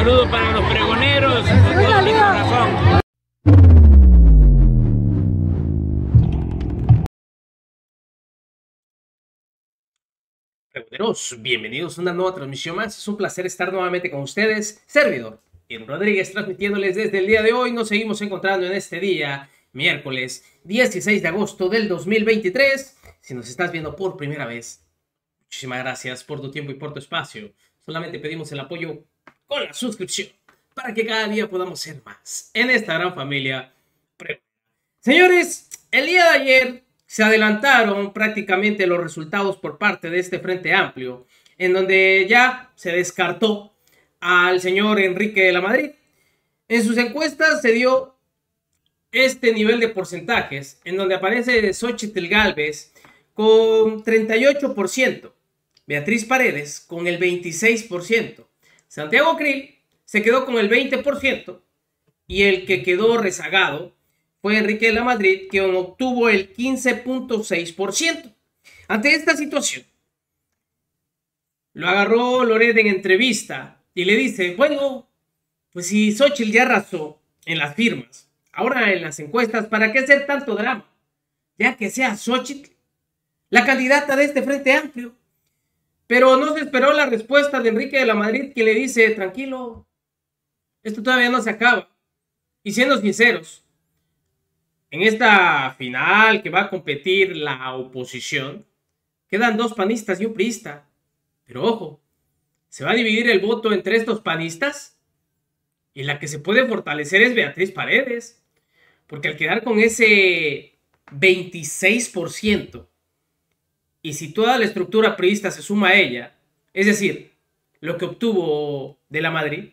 saludo para los pregoneros, con todo mi corazón. Pregoneros, bienvenidos a una nueva transmisión más. Es un placer estar nuevamente con ustedes. Servidor Ian Rodríguez transmitiéndoles desde el día de hoy. Nos seguimos encontrando en este día, miércoles 16 de agosto del 2023. Si nos estás viendo por primera vez, muchísimas gracias por tu tiempo y por tu espacio. Solamente pedimos el apoyo con la suscripción para que cada día podamos ser más en esta gran familia. Señores, el día de ayer se adelantaron prácticamente los resultados por parte de este Frente Amplio, en donde ya se descartó al señor Enrique de la Madrid. En sus encuestas se dio este nivel de porcentajes, en donde aparece Xochitl Galvez con 38%, Beatriz Paredes con el 26%, Santiago Krill se quedó con el 20% y el que quedó rezagado fue Enrique de la Madrid, que obtuvo el 15.6%. Ante esta situación, lo agarró Loret en entrevista y le dice, bueno, pues si Xochitl ya arrasó en las firmas, ahora en las encuestas, ¿para qué hacer tanto drama? Ya que sea Xochitl la candidata de este Frente Amplio. Pero no se esperó la respuesta de Enrique de la Madrid que le dice, tranquilo, esto todavía no se acaba. Y siendo sinceros, en esta final que va a competir la oposición, quedan dos panistas y un priista. Pero ojo, se va a dividir el voto entre estos panistas y la que se puede fortalecer es Beatriz Paredes. Porque al quedar con ese 26%, y si toda la estructura priista se suma a ella, es decir, lo que obtuvo de la Madrid,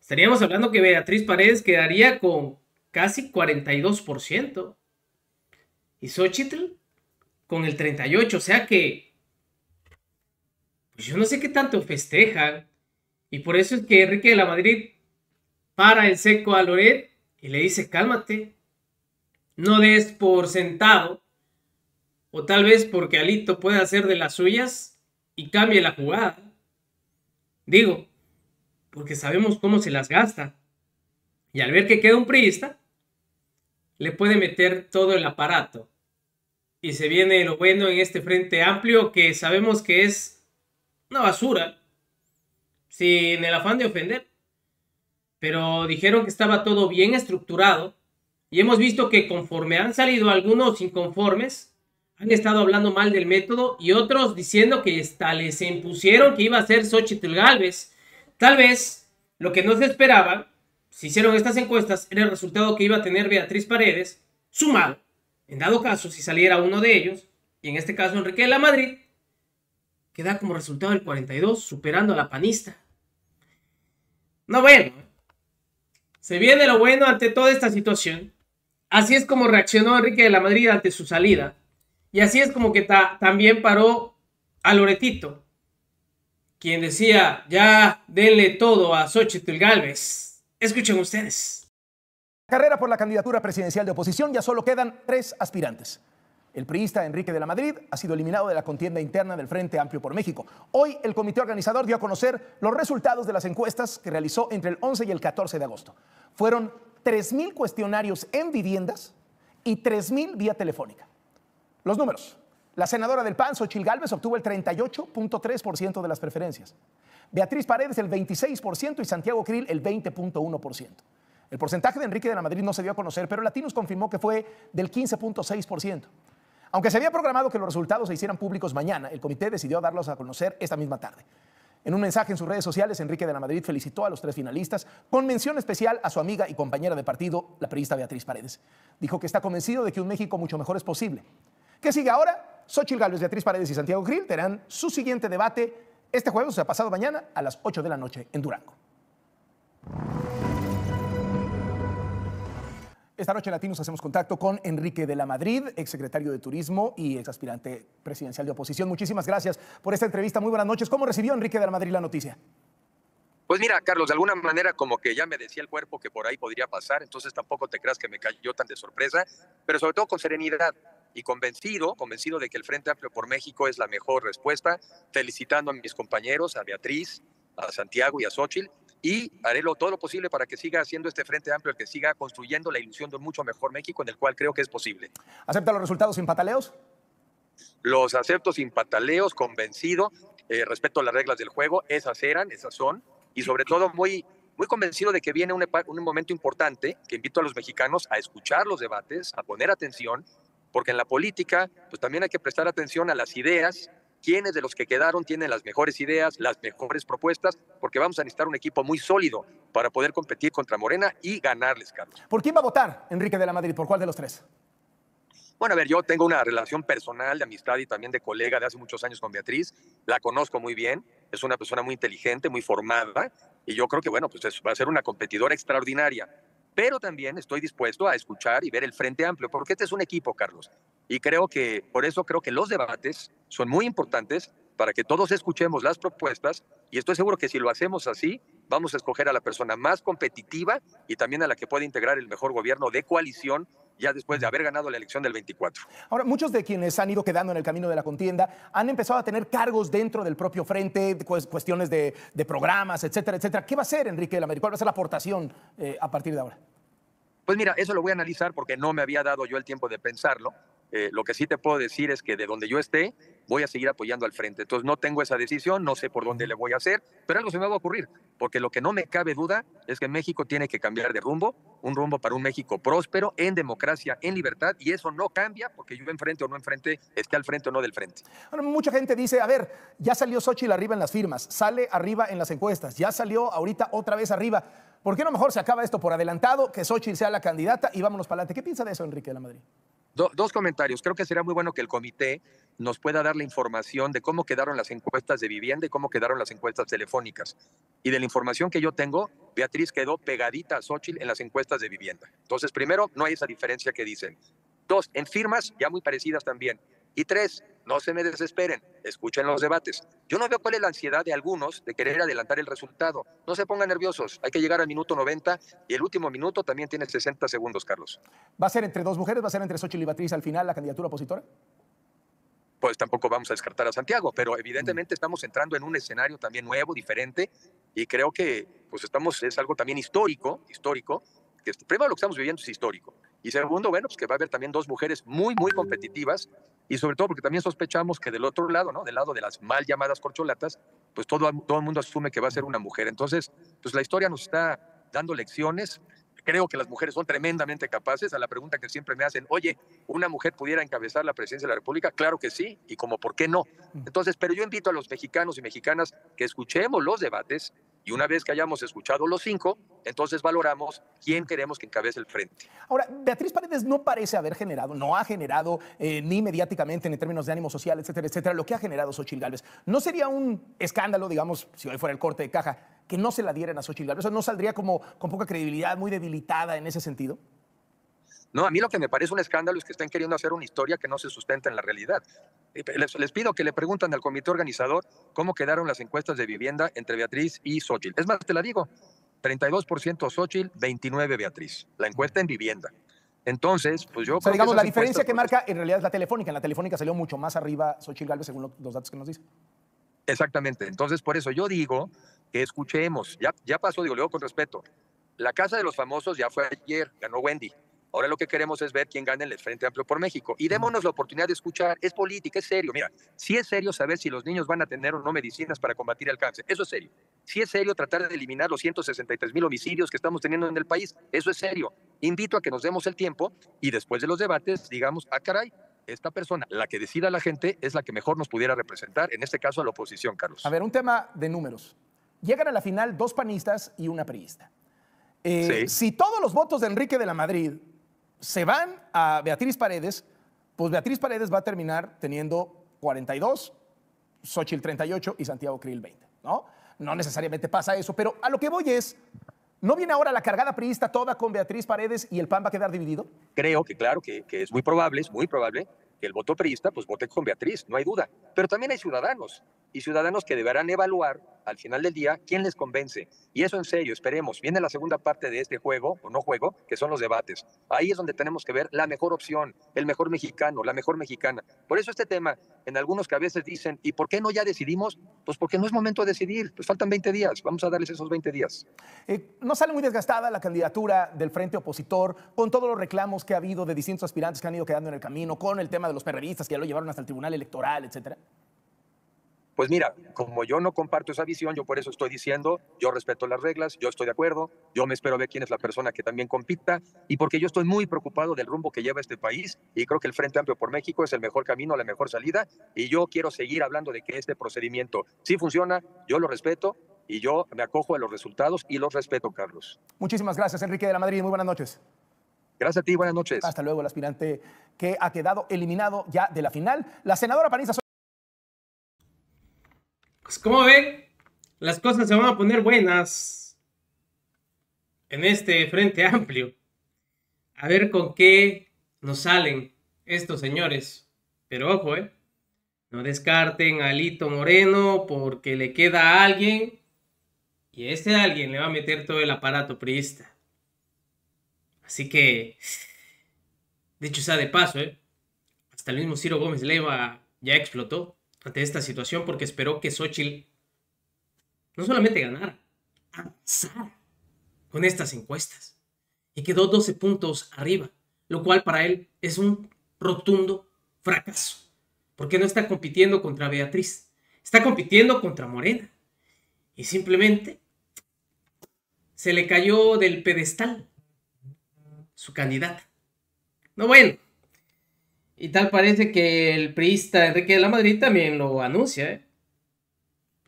estaríamos hablando que Beatriz Paredes quedaría con casi 42%. Y Xochitl con el 38%. O sea que, pues yo no sé qué tanto festejan. Y por eso es que Enrique de la Madrid para en seco a Loret y le dice, cálmate, no des por sentado o tal vez porque Alito puede hacer de las suyas y cambie la jugada. Digo, porque sabemos cómo se las gasta. Y al ver que queda un priista, le puede meter todo el aparato. Y se viene lo bueno en este frente amplio que sabemos que es una basura. Sin el afán de ofender. Pero dijeron que estaba todo bien estructurado. Y hemos visto que conforme han salido algunos inconformes, han estado hablando mal del método y otros diciendo que hasta les impusieron que iba a ser Xochitl Galvez. Tal vez lo que no se esperaba, si hicieron estas encuestas, era el resultado que iba a tener Beatriz Paredes, sumado, en dado caso, si saliera uno de ellos, y en este caso Enrique de la Madrid, que da como resultado el 42, superando a la panista. No bueno, se viene lo bueno ante toda esta situación. Así es como reaccionó Enrique de la Madrid ante su salida y así es como que también paró a Loretito, quien decía, ya denle todo a Xochitl Galvez. Escuchen ustedes. Carrera por la candidatura presidencial de oposición, ya solo quedan tres aspirantes. El priista Enrique de la Madrid ha sido eliminado de la contienda interna del Frente Amplio por México. Hoy el comité organizador dio a conocer los resultados de las encuestas que realizó entre el 11 y el 14 de agosto. Fueron 3.000 cuestionarios en viviendas y 3.000 vía telefónica. Los números. La senadora del PAN, Xochil Gálvez, obtuvo el 38.3% de las preferencias. Beatriz Paredes el 26% y Santiago Krill el 20.1%. El porcentaje de Enrique de la Madrid no se dio a conocer, pero Latinos confirmó que fue del 15.6%. Aunque se había programado que los resultados se hicieran públicos mañana, el comité decidió darlos a conocer esta misma tarde. En un mensaje en sus redes sociales, Enrique de la Madrid felicitó a los tres finalistas, con mención especial a su amiga y compañera de partido, la periodista Beatriz Paredes. Dijo que está convencido de que un México mucho mejor es posible, ¿Qué sigue ahora? Xochitl Gálvez, Beatriz Paredes y Santiago Grill tendrán su siguiente debate este jueves, o sea, pasado mañana, a las 8 de la noche en Durango. Esta noche en Latinos hacemos contacto con Enrique de la Madrid, exsecretario de Turismo y exaspirante presidencial de oposición. Muchísimas gracias por esta entrevista. Muy buenas noches. ¿Cómo recibió Enrique de la Madrid la noticia? Pues mira, Carlos, de alguna manera como que ya me decía el cuerpo que por ahí podría pasar, entonces tampoco te creas que me cayó tan de sorpresa, pero sobre todo con serenidad y convencido, convencido de que el Frente Amplio por México es la mejor respuesta, felicitando a mis compañeros, a Beatriz, a Santiago y a Xochitl, y haré lo, todo lo posible para que siga haciendo este Frente Amplio, el que siga construyendo la ilusión de un mucho mejor México, en el cual creo que es posible. ¿Acepta los resultados sin pataleos? Los acepto sin pataleos, convencido, eh, respeto a las reglas del juego, esas eran, esas son, y sobre todo muy, muy convencido de que viene un, un momento importante que invito a los mexicanos a escuchar los debates, a poner atención, porque en la política pues también hay que prestar atención a las ideas, quiénes de los que quedaron tienen las mejores ideas, las mejores propuestas, porque vamos a necesitar un equipo muy sólido para poder competir contra Morena y ganarles, Carlos. ¿Por quién va a votar Enrique de la Madrid? ¿Por cuál de los tres? Bueno, a ver, yo tengo una relación personal de amistad y también de colega de hace muchos años con Beatriz. La conozco muy bien. Es una persona muy inteligente, muy formada. Y yo creo que, bueno, pues va a ser una competidora extraordinaria. Pero también estoy dispuesto a escuchar y ver el Frente Amplio, porque este es un equipo, Carlos. Y creo que, por eso creo que los debates son muy importantes para que todos escuchemos las propuestas. Y estoy seguro que si lo hacemos así, vamos a escoger a la persona más competitiva y también a la que puede integrar el mejor gobierno de coalición ya después de haber ganado la elección del 24. Ahora, muchos de quienes han ido quedando en el camino de la contienda han empezado a tener cargos dentro del propio frente, cuestiones de, programas, etcétera, etcétera. ¿Qué va a hacer Enrique de la? ¿Cuál va a ser la aportación eh, a partir de ahora? Pues mira, eso lo voy a analizar porque no me había dado yo el tiempo de pensarlo. Eh, lo que sí te puedo decir es que de donde yo esté, voy a seguir apoyando al frente. Entonces no tengo esa decisión, no sé por dónde le voy a hacer, pero algo se me va a ocurrir, porque lo que no me cabe duda es que México tiene que cambiar de rumbo, un rumbo para un México próspero, en democracia, en libertad, y eso no cambia porque yo enfrente o no enfrente, esté al frente o no del frente. Bueno, mucha gente dice, a ver, ya salió Xochitl arriba en las firmas, sale arriba en las encuestas, ya salió ahorita otra vez arriba. ¿Por qué no mejor se acaba esto por adelantado, que Xochitl sea la candidata y vámonos para adelante? ¿Qué piensa de eso, Enrique de la Madrid? Dos comentarios. Creo que sería muy bueno que el comité nos pueda dar la información de cómo quedaron las encuestas de vivienda y cómo quedaron las encuestas telefónicas. Y de la información que yo tengo, Beatriz quedó pegadita a Xochitl en las encuestas de vivienda. Entonces, primero, no hay esa diferencia que dicen. Dos, en firmas ya muy parecidas también. Y tres, no se me desesperen, escuchen los debates. Yo no veo cuál es la ansiedad de algunos de querer adelantar el resultado. No se pongan nerviosos, hay que llegar al minuto 90 y el último minuto también tiene 60 segundos, Carlos. ¿Va a ser entre dos mujeres? ¿Va a ser entre Xochitl y Beatriz al final la candidatura opositora? Pues tampoco vamos a descartar a Santiago, pero evidentemente estamos entrando en un escenario también nuevo, diferente, y creo que pues estamos, es algo también histórico, histórico, que primero lo que estamos viviendo es histórico. Y segundo, bueno, pues que va a haber también dos mujeres muy, muy competitivas y sobre todo porque también sospechamos que del otro lado, ¿no? Del lado de las mal llamadas corcholatas, pues todo, todo el mundo asume que va a ser una mujer. Entonces, pues la historia nos está dando lecciones. Creo que las mujeres son tremendamente capaces. A la pregunta que siempre me hacen, oye, ¿una mujer pudiera encabezar la presidencia de la República? Claro que sí, y como por qué no. Entonces, pero yo invito a los mexicanos y mexicanas que escuchemos los debates, y una vez que hayamos escuchado los cinco, entonces valoramos quién queremos que encabece el frente. Ahora, Beatriz Paredes no parece haber generado, no ha generado eh, ni mediáticamente ni en términos de ánimo social, etcétera, etcétera, lo que ha generado Xochitl Gálvez. ¿No sería un escándalo, digamos, si hoy fuera el corte de caja, que no se la dieran a Xochitl Gálvez? ¿O no saldría como con poca credibilidad, muy debilitada en ese sentido? No, a mí lo que me parece un escándalo es que están queriendo hacer una historia que no se sustenta en la realidad. Les, pido que le pregunten al comité organizador cómo quedaron las encuestas de vivienda entre Beatriz y Xochitl. Es más, te la digo, 32% Xochitl, 29 Beatriz. La encuesta en vivienda. Entonces, pues yo... O sea, digamos, la diferencia que marca en realidad es la telefónica. En la telefónica salió mucho más arriba Xochitl Galvez según los datos que nos dice. Exactamente. Entonces, por eso yo digo que escuchemos. Ya, ya pasó, digo, luego con respeto. La Casa de los Famosos ya fue ayer, ganó Wendy. Ahora lo que queremos es ver quién gana en el Frente Amplio por México. Y démonos la oportunidad de escuchar. Es política, es serio. Mira, sí es serio saber si los niños van a tener o no medicinas para combatir el cáncer. Eso es serio. Sí es serio tratar de eliminar los 163 mil homicidios que estamos teniendo en el país. Eso es serio. Invito a que nos demos el tiempo y después de los debates digamos, ah, caray, esta persona, la que decida la gente, es la que mejor nos pudiera representar, en este caso a la oposición, Carlos. A ver, un tema de números. Llegan a la final dos panistas y una priista. Eh, si todos los votos de Enrique de la Madrid se van a Beatriz Paredes, pues Beatriz Paredes va a terminar teniendo 42, Xochitl 38 y Santiago Krill 20, ¿no? No necesariamente pasa eso, pero a lo que voy es, ¿no viene ahora la cargada priista toda con Beatriz Paredes y el PAN va a quedar dividido? Creo que claro, que, que es muy probable, es muy probable que el voto priista pues vote con Beatriz, no hay duda. Pero también hay ciudadanos y ciudadanos que deberán evaluar al final del día quién les convence. Y eso en serio, esperemos. Viene la segunda parte de este juego, o no juego, que son los debates. Ahí es donde tenemos que ver la mejor opción, el mejor mexicano, la mejor mexicana. Por eso este tema, en algunos que a veces dicen, ¿y por qué no ya decidimos? Pues porque no es momento de decidir, pues faltan 20 días, vamos a darles esos 20 días. Eh, ¿No sale muy desgastada la candidatura del frente opositor con todos los reclamos que ha habido de distintos aspirantes que han ido quedando en el camino, con el tema de los perredistas que ya lo llevaron hasta el Tribunal Electoral, etcétera? Pues mira, como yo no comparto esa visión, yo por eso estoy diciendo, yo respeto las reglas, yo estoy de acuerdo, yo me espero ver quién es la persona que también compita y porque yo estoy muy preocupado del rumbo que lleva este país y creo que el Frente Amplio por México es el mejor camino, la mejor salida y yo quiero seguir hablando de que este procedimiento sí funciona, yo lo respeto y yo me acojo a los resultados y los respeto, Carlos. Muchísimas gracias, Enrique de la Madrid. Muy buenas noches. Gracias a ti, buenas noches. Hasta luego, el aspirante que ha quedado eliminado ya de la final. La senadora panista Pues como ven, las cosas se van a poner buenas en este frente amplio. A ver con qué nos salen estos señores. Pero ojo, ¿eh? No descarten a Lito Moreno porque le queda a alguien y a ese alguien le va a meter todo el aparato priista. Así que, dicho sea de paso, ¿eh? hasta el mismo Ciro Gómez Leva ya explotó ante esta situación porque esperó que Xochitl no solamente ganara, avanzara con estas encuestas. Y quedó 12 puntos arriba, lo cual para él es un rotundo fracaso, porque no está compitiendo contra Beatriz, está compitiendo contra Morena. Y simplemente se le cayó del pedestal su candidata. No, bueno, y tal parece que el priista Enrique de la Madrid también lo anuncia. ¿eh?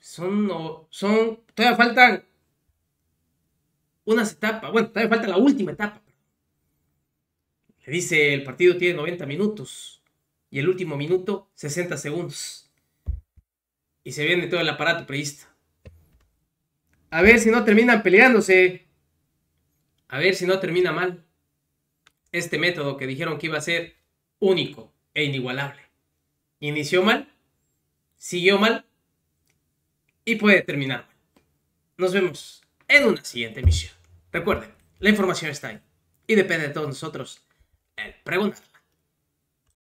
Son, son, todavía faltan unas etapas. Bueno, todavía falta la última etapa. Le dice, el partido tiene 90 minutos y el último minuto 60 segundos. Y se viene todo el aparato priista. A ver si no terminan peleándose. A ver si no termina mal. Este método que dijeron que iba a ser único e inigualable. Inició mal, siguió mal y puede terminar mal. Nos vemos en una siguiente emisión. Recuerden, la información está ahí y depende de todos nosotros el preguntar.